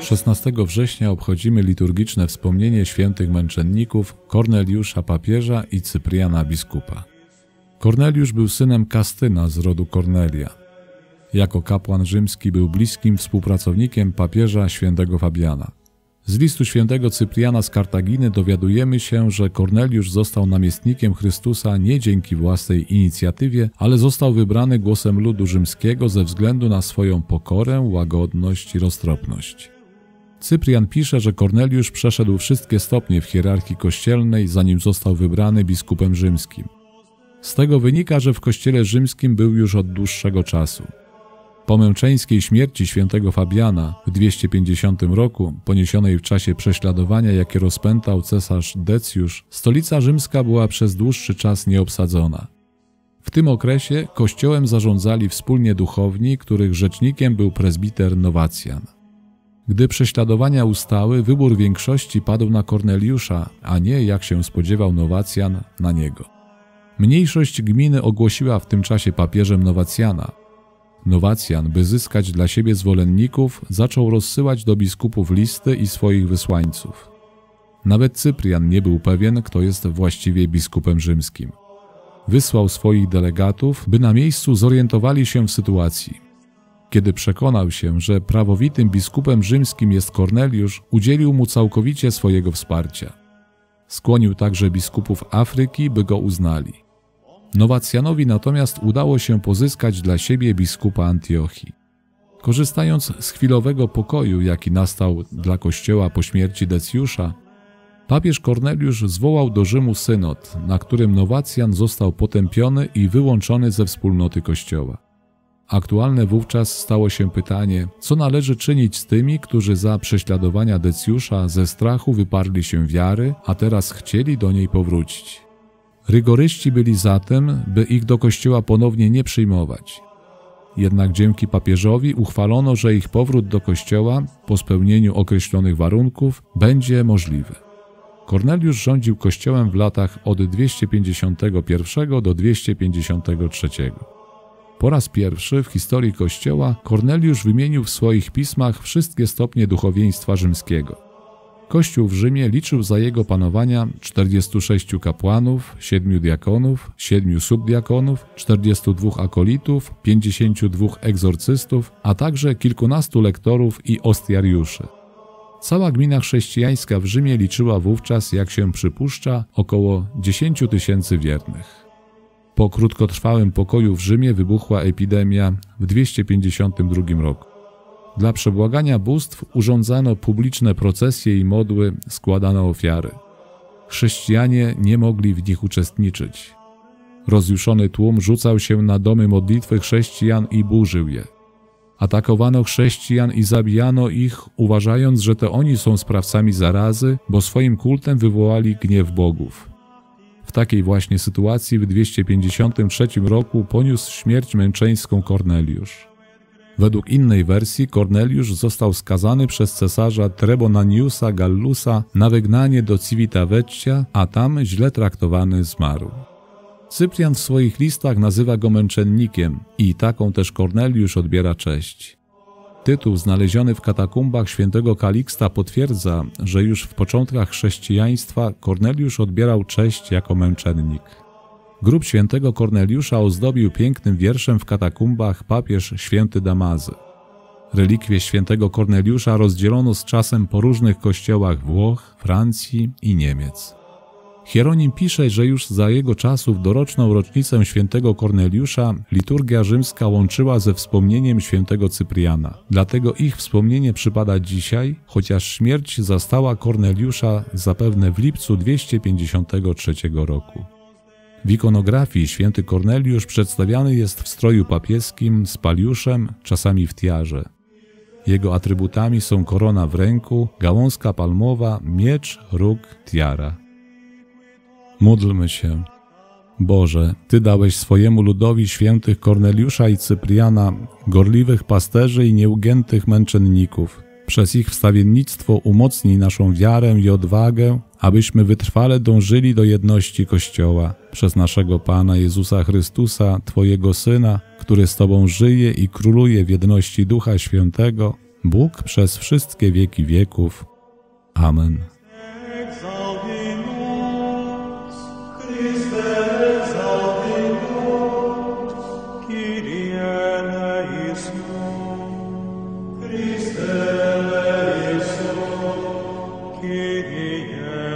16 września obchodzimy liturgiczne wspomnienie świętych męczenników Korneliusza papieża i Cypriana biskupa. Korneliusz był synem Kastyna z rodu Kornelia. Jako kapłan rzymski był bliskim współpracownikiem papieża świętego Fabiana. Z listu świętego Cypriana z Kartaginy dowiadujemy się, że Korneliusz został namiestnikiem Chrystusa nie dzięki własnej inicjatywie, ale został wybrany głosem ludu rzymskiego ze względu na swoją pokorę, łagodność i roztropność. Cyprian pisze, że Korneliusz przeszedł wszystkie stopnie w hierarchii kościelnej, zanim został wybrany biskupem rzymskim. Z tego wynika, że w kościele rzymskim był już od dłuższego czasu. Po męczeńskiej śmierci świętego Fabiana w 250 roku, poniesionej w czasie prześladowania, jakie rozpętał cesarz Decjusz, stolica rzymska była przez dłuższy czas nieobsadzona. W tym okresie kościołem zarządzali wspólnie duchowni, których rzecznikiem był prezbiter Nowacjan. Gdy prześladowania ustały, wybór większości padł na Korneliusza, a nie, jak się spodziewał Nowacjan, na niego. Mniejszość gminy ogłosiła w tym czasie papieżem Nowacjana. Nowacjan, by zyskać dla siebie zwolenników, zaczął rozsyłać do biskupów listy i swoich wysłańców. Nawet Cyprian nie był pewien, kto jest właściwie biskupem rzymskim. Wysłał swoich delegatów, by na miejscu zorientowali się w sytuacji. Kiedy przekonał się, że prawowitym biskupem rzymskim jest Korneliusz, udzielił mu całkowicie swojego wsparcia. Skłonił także biskupów Afryki, by go uznali. Nowacjanowi natomiast udało się pozyskać dla siebie biskupa Antiochii. Korzystając z chwilowego pokoju, jaki nastał dla kościoła po śmierci Decjusza, papież Korneliusz zwołał do Rzymu synod, na którym Nowacjan został potępiony i wyłączony ze wspólnoty kościoła. Aktualne wówczas stało się pytanie, co należy czynić z tymi, którzy za prześladowania Decjusza ze strachu wyparli się wiary, a teraz chcieli do niej powrócić. Rygoryści byli za tym, by ich do kościoła ponownie nie przyjmować. Jednak dzięki papieżowi uchwalono, że ich powrót do kościoła po spełnieniu określonych warunków będzie możliwy. Korneliusz rządził kościołem w latach od 251 do 253. Po raz pierwszy w historii kościoła Korneliusz wymienił w swoich pismach wszystkie stopnie duchowieństwa rzymskiego. Kościół w Rzymie liczył za jego panowania 46 kapłanów, 7 diakonów, 7 subdiakonów, 42 akolitów, 52 egzorcystów, a także kilkunastu lektorów i ostiariuszy. Cała gmina chrześcijańska w Rzymie liczyła wówczas, jak się przypuszcza, około 10 tysięcy wiernych. Po krótkotrwałym pokoju w Rzymie wybuchła epidemia w 252 roku. Dla przebłagania bóstw urządzano publiczne procesje i modły, składano ofiary. Chrześcijanie nie mogli w nich uczestniczyć. Rozjuszony tłum rzucał się na domy modlitwy chrześcijan i burzył je. Atakowano chrześcijan i zabijano ich, uważając, że to oni są sprawcami zarazy, bo swoim kultem wywołali gniew bogów. W takiej właśnie sytuacji w 253 roku poniósł śmierć męczeńską Korneliusz. Według innej wersji Korneliusz został skazany przez cesarza Trebonaniusa Gallusa na wygnanie do Civitaveccia, a tam źle traktowany zmarł. Cyprian w swoich listach nazywa go męczennikiem i taką też Korneliusz odbiera cześć. Tytuł znaleziony w katakumbach świętego Kaliksta potwierdza, że już w początkach chrześcijaństwa Korneliusz odbierał cześć jako męczennik. Grób świętego Korneliusza ozdobił pięknym wierszem w katakumbach papież święty Damazy. Relikwie świętego Korneliusza rozdzielono z czasem po różnych kościołach Włoch, Francji i Niemiec. Hieronim pisze, że już za jego czasów doroczną rocznicę świętego Korneliusza liturgia rzymska łączyła ze wspomnieniem świętego Cypriana. Dlatego ich wspomnienie przypada dzisiaj, chociaż śmierć zastała Korneliusza zapewne w lipcu 253 roku. W ikonografii święty Korneliusz przedstawiany jest w stroju papieskim z paliuszem, czasami w tiarze. Jego atrybutami są korona w ręku, gałązka palmowa, miecz, róg, tiara. Módlmy się. Boże, Ty dałeś swojemu ludowi świętych Korneliusza i Cypriana, gorliwych pasterzy i nieugiętych męczenników. Przez ich wstawiennictwo umocnij naszą wiarę i odwagę, abyśmy wytrwale dążyli do jedności Kościoła. Przez naszego Pana Jezusa Chrystusa, Twojego Syna, który z Tobą żyje i króluje w jedności Ducha Świętego, Bóg przez wszystkie wieki wieków. Amen. Kyrie